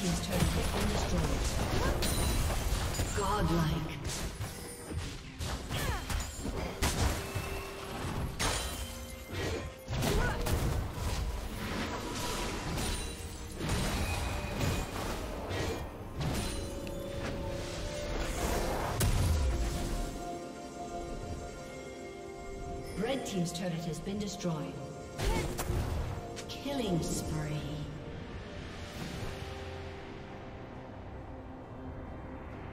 Team's turret has been destroyed. Godlike. Red Team's turret has been destroyed. Killing spree.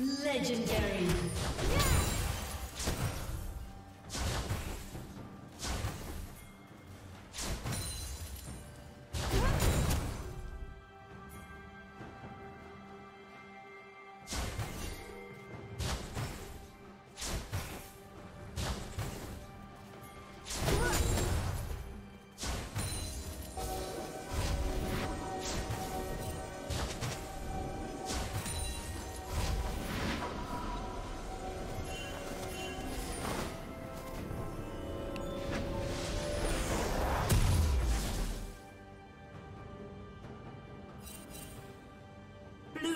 Legendary.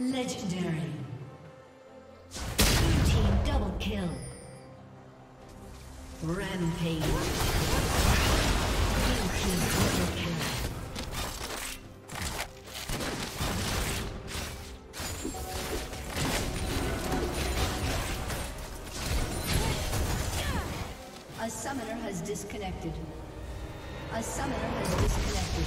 Legendary. Blue team double kill. Rampage. Blue team triple kill. A summoner has disconnected. A summoner has disconnected.